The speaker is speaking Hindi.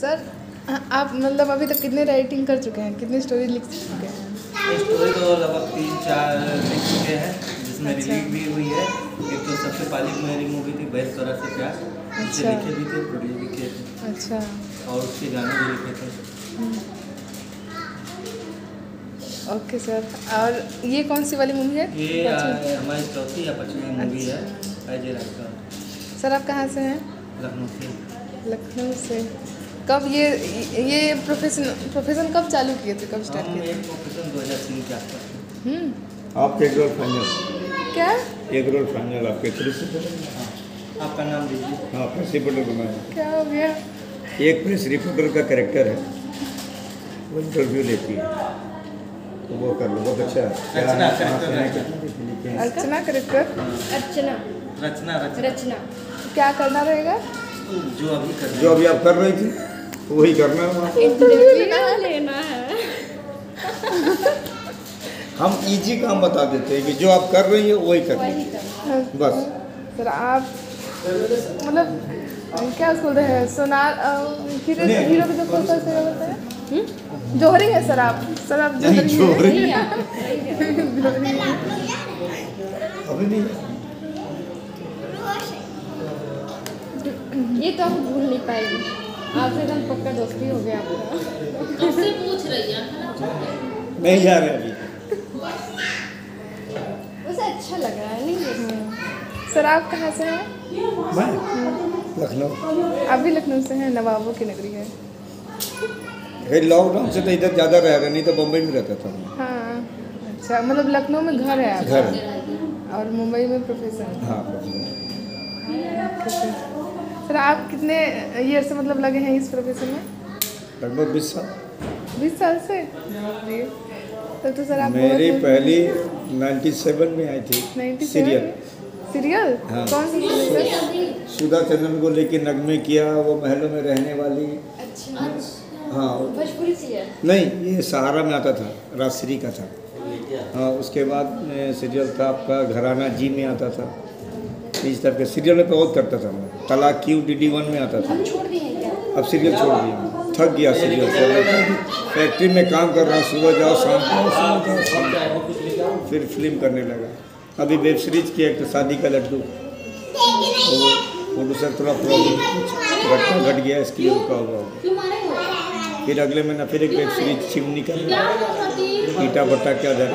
सर आप मतलब अभी तक कितने राइटिंग कर चुके हैं? कितनी स्टोरी लिख चुके हैं? स्टोरी तो लगभग तीन चार लिख चुके हैं जिसमें अच्छा। रिलीज़ भी हुई है। एक तो सबसे पहली मेरी मूवी थी बैस तोरा से प्यार अच्छा। लिखे भी थे प्रोड्यूस भी किए थे। अच्छा। और उसके गाने भी लिखे थे। ओके सर और ये कौन सी वाली मूवी है? ये हमारी चौथी या पाँचवीं मूवी है अच्छा। अजय राज सर आप कहाँ से हैं? लखनऊ से। लखनऊ से। कब ये ये प्रोफेशन प्रोफेशन कब चालू किए थे? कब स्टार्ट किए के थे। हम्म। आपके एक रोल फाइनल क्या? एक रोल फाइनल आपके प्रेस रिपोर्टर हाँ आपका नाम दीजिए। हाँ प्रेस रिपोर्टर बनाया क्या हो गया? एक प्रेस रिपोर्टर का कैरेक्टर है। वो इंटरव्यू लेती है। तो वो कर लो बहुत अच्छा है। अर्चना करेक्टर अर्चना। रचना रचना। रचना। क्या करना रहेगा? जो अभी कर जो अभी आप कर रही थी। वही करना है। इंटरव्यू लेना है हम इजी काम बता देते हैं कि जो आप कर रही है वही करना है। बस। सर आप मतलब क्या बोलते हैं? सोनार हीरो सा से बोलते हैं? जोहरी है सर आप। सर आप नहीं, जोहरी जोहरी। हैं। अभी नहीं ये तो आप भूल नहीं पाएगी। आपसे एकदम पक्का दोस्ती हो गया आपका। हमसे पूछ रही है नहीं जा रहे अभी। उसे अच्छा लग रहा है नहीं सर आप कहाँ से हैं? मैं लखनऊ। आप भी लखनऊ से हैं नवाबों की नगरी है। फिर लॉकडाउन से तो इधर ज़्यादा रहेगा नहीं तो बम्बई में रहता था हाँ अच्छा मतलब लखनऊ में घर है घर है। और मुंबई में प्रोफेसर? हाँ ओके सर सर आप कितने ईयर से मतलब लगे हैं इस प्रोफेशन में? लगभग बीस साल। बीस साल से? जी। तब तो सर आप मेरी पहली 97 में आई थी। सीरियल सीरियल हाँ। कौन सा सीरियल सुधा चंद्रन को लेके नगमे किया वो महलों में रहने वाली। अच्छा। हाँ। सीरियल नहीं ये सहारा में आता था राजश्री का था। हाँ उसके बाद में सीरियल था आपका घराना जी में आता था। इस तरह के सीरियल में बहुत करता था मैं। तलाक क्यू डी डी वन में आता था। क्या? अब सीरियल छोड़ दिया थक गया सीरियल से। फैक्ट्री में काम कर रहा हूँ सुबह जाओ शाम को सुबह जाओ। फिर फ़िल्म करने लगा। अभी वेब सीरीज़ की एक तो शादी का लड्डू। तो प्रोड्यूसर थोड़ा प्रॉब्लम घटना घट गया इसके लिए रुका हुआ। क्यों फिर अगले महीना फिर एक वेब सीरीज़ चिमनी का। क्या ईटा भट्टा के आधार